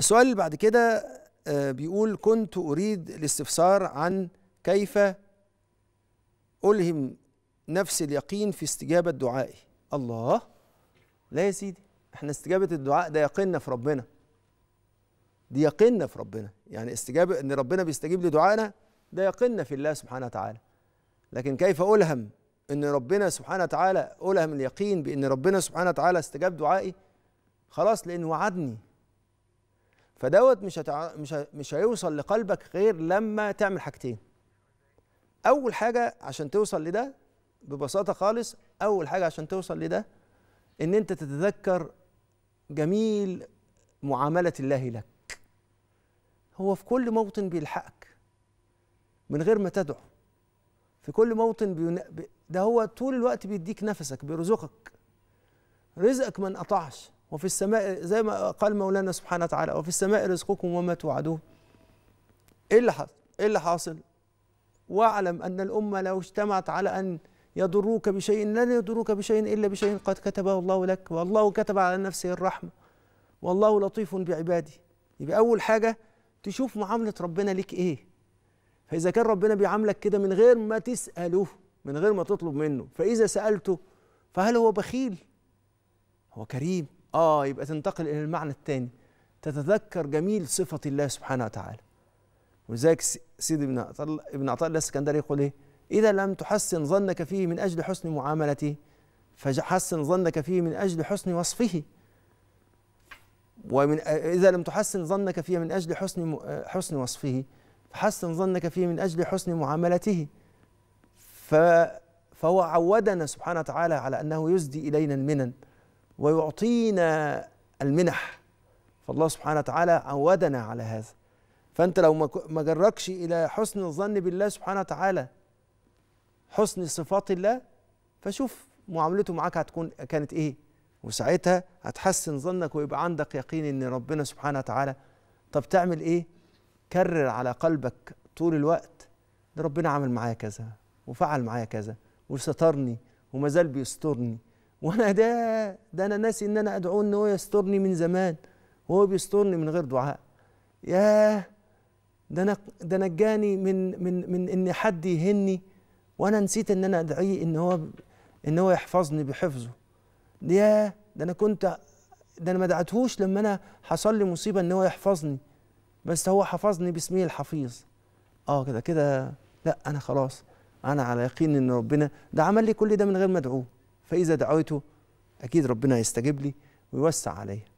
السؤال اللي بعد كده آه، بيقول كنت أريد الاستفسار عن كيف ألهم نفس اليقين في استجابة دعائي. الله! لا يا سيدي إحنا استجابة الدعاء ده يقيننا في ربنا. دي يقيننا في ربنا. يعني استجابة إن ربنا بيستجيب لدعائنا ده يقيننا في الله سبحانه وتعالى. لكن كيف ألهم إن ربنا سبحانه وتعالى ألهم اليقين بإن ربنا سبحانه وتعالى استجاب دعائي؟ خلاص لأنه وعدني. فدوت مش هتع... مش. مش هيوصل لقلبك غير لما تعمل حاجتين. أول حاجة عشان توصل لده ببساطة خالص أول حاجة عشان توصل لده إن أنت تتذكر جميل معاملة الله لك. هو في كل موطن بيلحقك من غير ما تدعو. في كل موطن بين... ب- ده هو طول الوقت بيديك نفسك بيرزقك. رزقك ما انقطعش وفي السماء زي ما قال مولانا سبحانه وتعالى وفي السماء رزقكم وما توعدون. إيه اللي حصل؟ إيه اللي حاصل؟ واعلم أن الأمة لو اجتمعت على أن يضروك بشيء لن يضروك بشيء إلا بشيء قد كتبه الله لك والله كتب على نفسه الرحمة. والله لطيف بعباده. يبقى أول حاجة تشوف معاملة ربنا ليك إيه. فإذا كان ربنا بيعاملك كده من غير ما تسأله من غير ما تطلب منه فإذا سألته فهل هو بخيل؟ هو كريم. آه يبقى تنتقل إلى المعنى الثاني تتذكر جميل صفة الله سبحانه وتعالى. ولذلك سيدي ابن عطاء ابن عطاء الله السكندري يقول إيه؟ إذا لم تحسن ظنك فيه من أجل حسن معاملته فحسن ظنك فيه من أجل حسن وصفه. ومن إذا لم تحسن ظنك فيه من أجل حسن حسن وصفه فحسن ظنك فيه من أجل حسن معاملته. ف فهو عودنا سبحانه وتعالى على أنه يسدي إلينا المنن. ويعطينا المنح. فالله سبحانه وتعالى عودنا على هذا. فأنت لو ما جركش إلى حسن الظن بالله سبحانه وتعالى حسن صفات الله فشوف معاملته معاك هتكون كانت إيه. وساعتها هتحسن ظنك ويبقى عندك يقين إن ربنا سبحانه وتعالى. طب تعمل إيه؟ كرر على قلبك طول الوقت. ده ربنا عمل معايا كذا وفعل معايا كذا وسترني وما زال بيسترني. وأنا ده ده أنا ناسي ان أنا ادعوه ان هو يسترني من زمان وهو بيسترني من غير دعاء. ياه! ده أنا ده نجاني من من من ان حد يهني وأنا نسيت ان أنا ادعيه ان هو ان هو يحفظني بحفظه. ياه! ده أنا كنت ده أنا ما دعتهوش لما أنا حصل لي مصيبة ان هو يحفظني بس هو حفظني باسمه الحفيظ. آه كده كده لا أنا خلاص أنا على يقين إن ربنا ده عمل لي كل ده من غير ما أدعوه. فإذا دعوته أكيد ربنا هيستجيب لي ويوسع عليا.